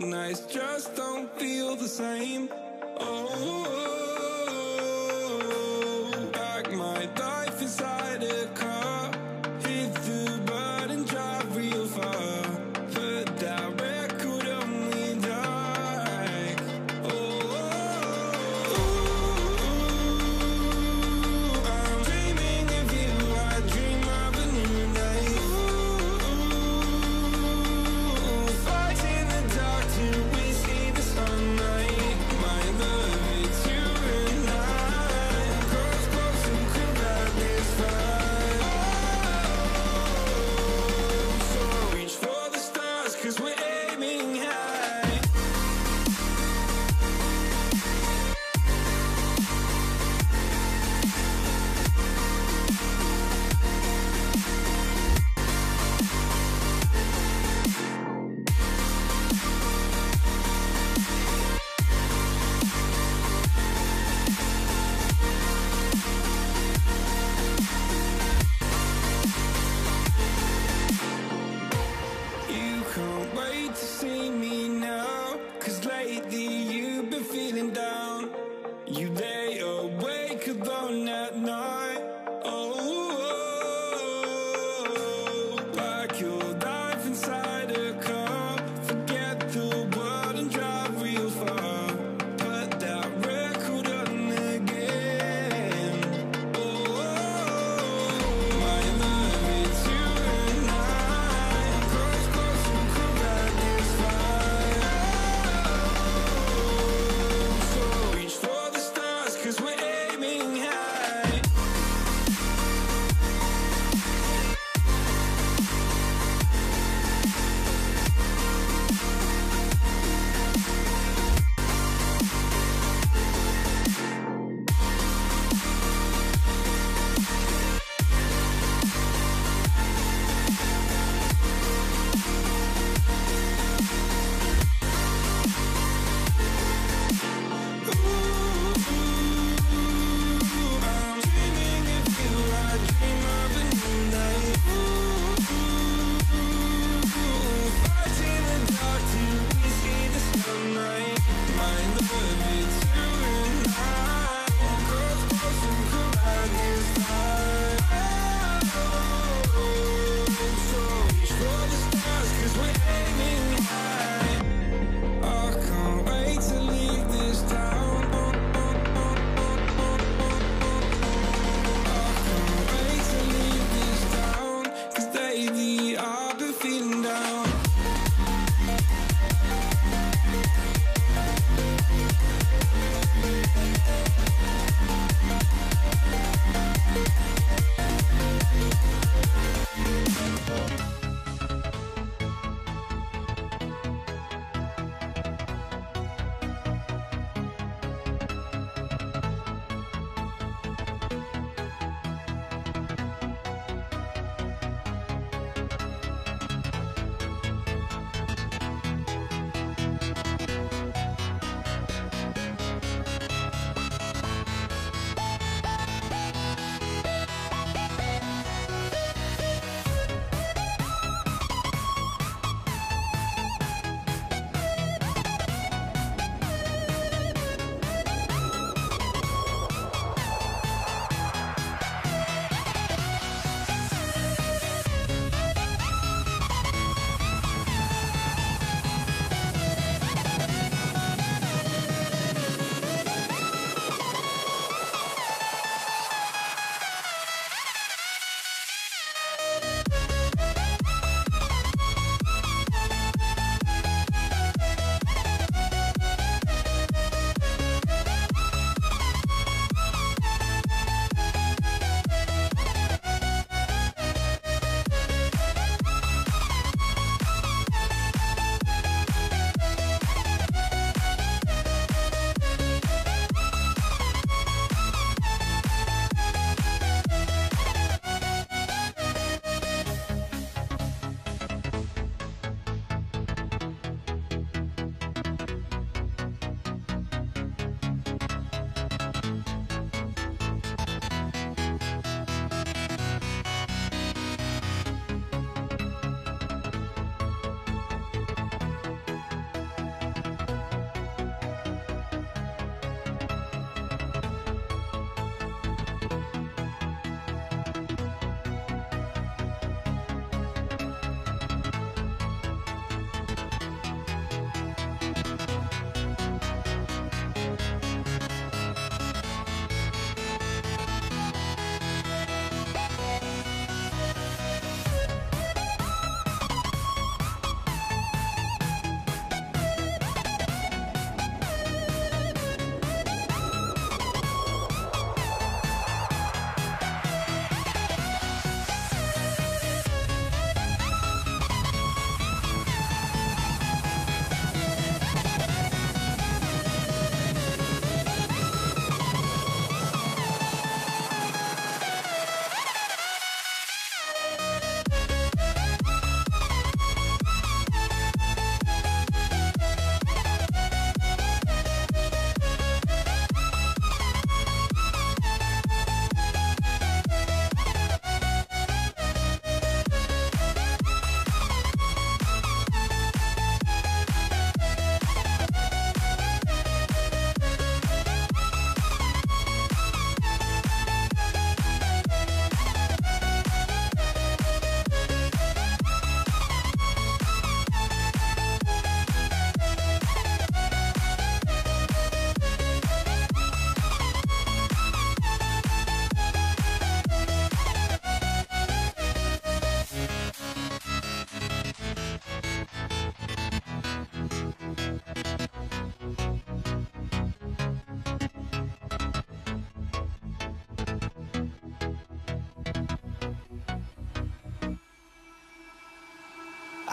nights just don't feel the same. You lay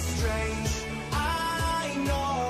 Strange, I know,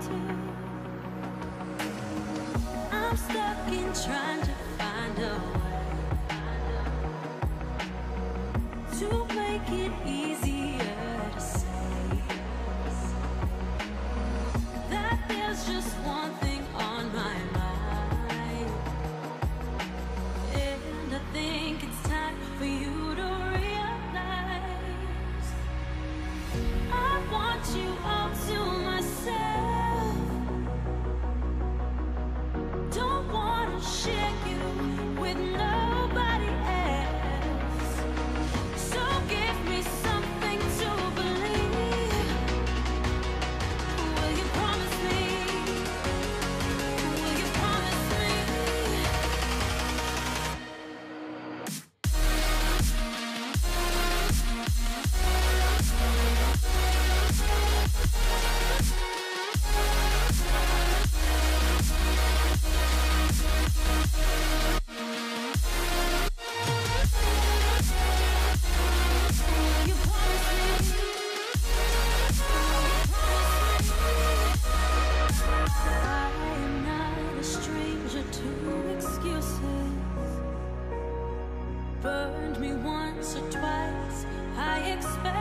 To. I'm stuck in trying to find a way to make it easier with no expect